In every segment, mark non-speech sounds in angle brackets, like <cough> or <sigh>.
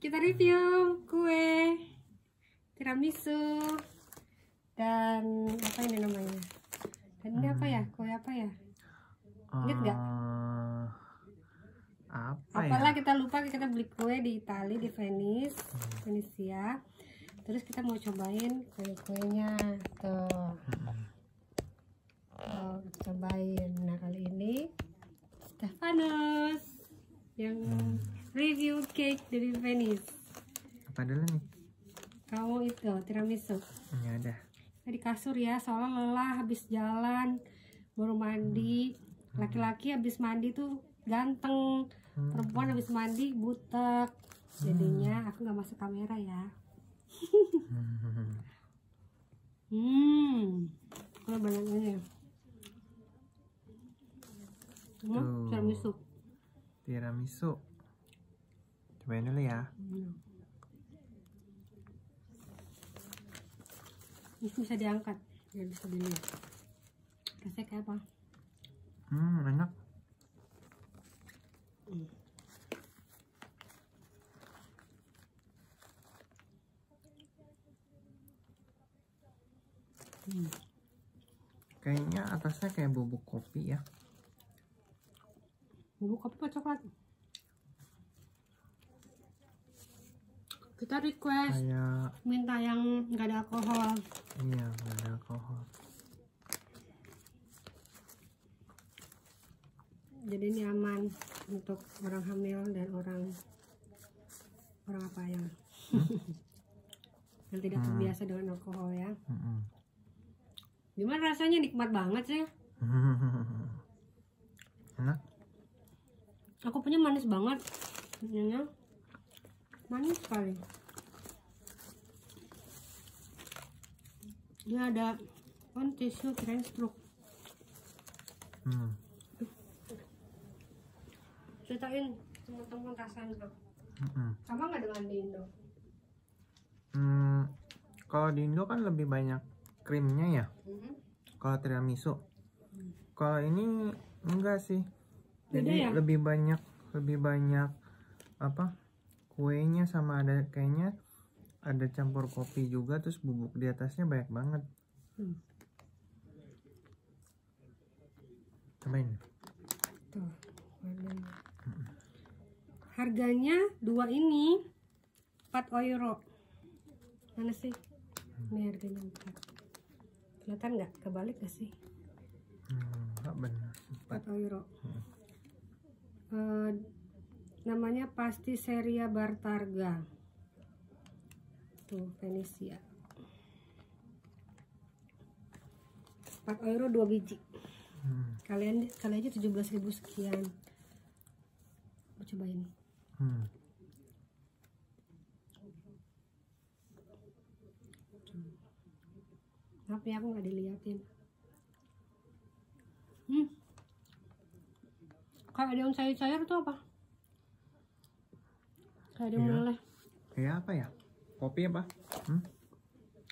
kita review kue tiramisu dan apa ini namanya? Dan ini apa ya? Kue apa ya? Ingat nggak? Eh, apa ya? apalah kita lupa kita beli kue di Itali di Venice Venesia terus kita mau cobain kue-kuenya. Tuh. Tuh, kita cobain. Nah kali ini Stefanus yang review cake dari Venice. Apa dulu nih? kamu itu tiramisu. Ya udah. Saya di kasur ya soalnya lelah habis jalan baru mandi. Laki-laki habis mandi tuh ganteng. Hmm. perempuan habis mandi butek. Jadinya aku nggak masuk kamera ya. Hmm. <laughs> Kalau banyak ini hmm, tiramisu. Tiramisu. Cobain dulu ya. Ini bisa diangkat biar bisa dilihat rasanya kayak apa Hmm, enak. Hmm. Kayaknya atasnya kayak bubuk kopi ya. bubuk kopi apa coklat kita request Kayak minta yang nggak ada alkohol. Iya nggak ada alkohol. jadi ini aman untuk orang hamil dan orang orang apa yang yang tidak terbiasa dengan alkohol ya. Mm-mm. gimana rasanya? Nikmat banget sih. <laughs> Enak. aku punya manis banget Ininya manis sekali ini ada on tisu kirain stroke Hmm. ceritain teman-teman rasanya Mm-mm. sama nggak dengan di Indo Hmm, kalau di Indo kan lebih banyak krimnya ya. Mhm. Kalau tiramisu. Kalau ini enggak sih. Beda Jadi ya? lebih banyak lebih banyak apa? Kuenya sama ada kayaknya ada campur kopi juga terus bubuk di atasnya banyak banget. Hmm. Cobain. Tuh, warnanya. Harganya dua ini 4 euro. Mana sih? Ini harganya 4. Kelihatan nggak? Kebalik nggak sih? Hmm, enggak benar. 4 euro. Eh, namanya Pastisseria Bartarga. Tuh, Venesia. 4 euro 2 biji. Hmm. Kalian kali aja 17.000 sekian. Mau cobain. Hmm. Maaf ya aku nggak diliatin. Hmm. Kayak daun sayur-sayur tuh apa? Kayak daun Iya. meleleh. Kayak apa ya? Kopi apa? Hmm?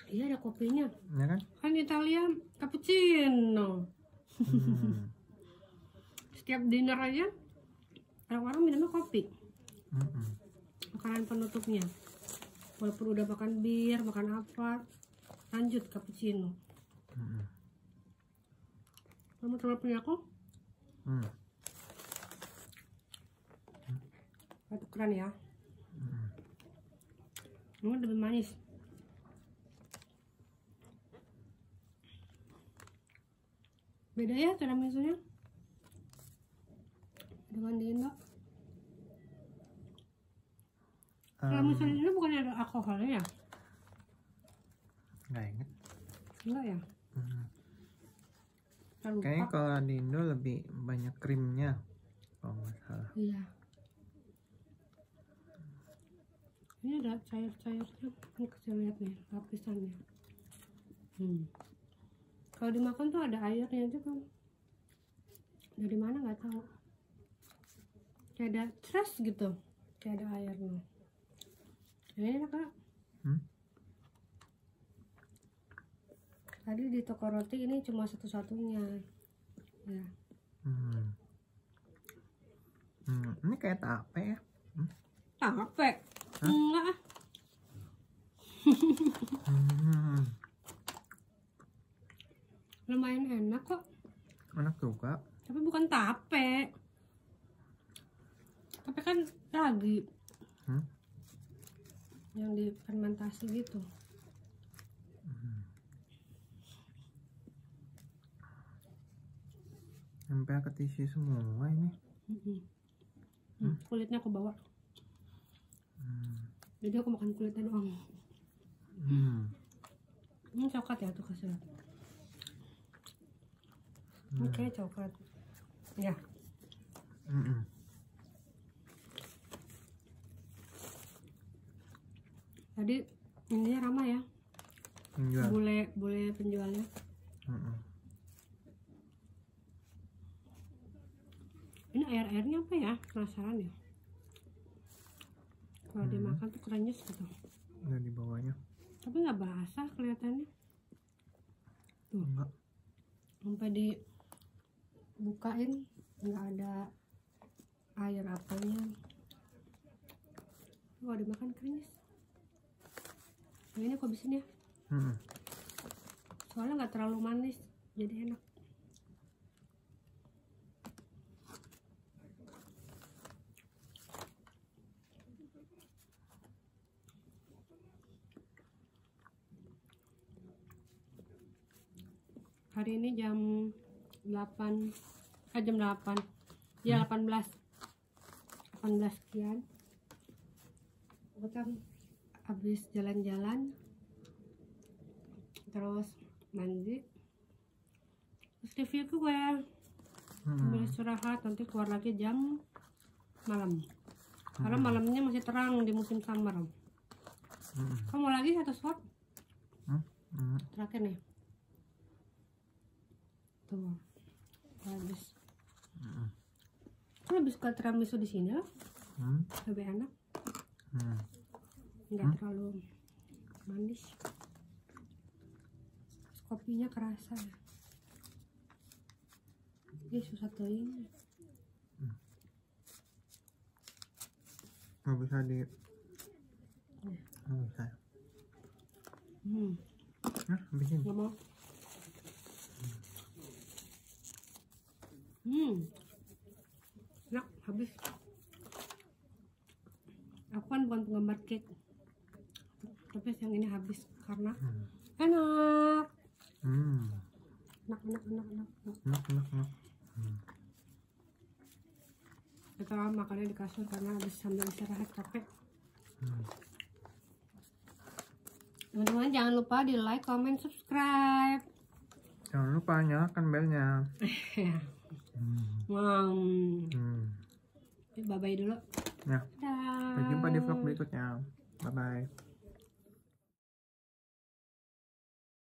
Iya ada kopinya. Ya kan? Kan Italia cappuccino. Hmm. <laughs> Setiap dinner aja orang-orang minumnya kopi. Mm-mm. Makanan penutupnya. Walaupun udah makan bir, makan apa, lanjut cappuccino. Mm-mm. Kamu terlalu punya aku? Hmm. Itu keren ya. Ini lebih manis. Beda ya tiramisunya dengan di Indo. Tiramisu Um, ini bukannya ada alkoholnya ya? nggak inget. Enggak ya? Hmm. Kayaknya kalau di Indo lebih banyak krimnya. Kalau nggak salah. Iya. Ini ada cair-cairnya. Ini kecil lihat nih lapisannya. Hmm. Kalau dimakan tuh ada airnya juga. Dari mana nggak tahu. Kayak ada tres gitu. Kayak ada airnya. Ini enak kak. Hmm? Tadi di toko roti ini cuma satu-satunya. Ya. Hmm. Hmm. Ini kayak tape ya. Hmm. Tape. Hah? enggak. <laughs> Hmm, lumayan enak kok enak juga. tapi bukan tape tapi kan ragi Hmm? yang difermentasi gitu Sampai ke tisu semua ini. Mm-mm. Hmm, kulitnya aku bawa Hmm. Jadi aku makan kulitnya doang Hmm. ini coklat ya tuh kasih Hmm. oke coklat ya Mm-mm. tadi ini ramah ya Enggak. bule bule penjualnya Mm-mm. ini air airnya apa ya penasaran ya kalau Hmm. dimakan tuh krenyes gitu Ada di bawahnya. tapi nggak basah kelihatannya tuh Enggak. sampai dibukain nggak ada air apanya kalau dimakan krenyes yang ini aku habisin ya Mm-mm. soalnya nggak terlalu manis jadi enak hari ini jam 8 eh jam 8 ya 18 18 sekian. Kita habis jalan-jalan terus mandi. Terus review gue Mm-mm. sambil istirahat nanti keluar lagi jam malam. Karena malamnya masih terang di musim summer. Kamu mau lagi satu swab Hmm? Mm. terakhir nih tuh habis. Kan habis ke tiramisu di sini lah Mm. lebih enak. Mm. nggak Hmm? terlalu manis. Kopinya kerasa ya? Ini susah tuh ini Nggak bisa di Nggak bisa hmm Nah, habisin nggak mau hmm enak habis aku kan bukan penggemar cake tapi yang ini habis karena Hmm. enak Hmm. enak enak enak enak, enak. Enak, enak, enak. Hmm. kita makannya di kasur karena habis sambil istirahat capek Hmm. teman-teman jangan lupa di like comment subscribe Jangan lupa nyalakan belnya. ya <laughs> Hmm. wow Hmm. bye bye dulu Ya, Dadah. sampai jumpa di vlog berikutnya. Bye bye.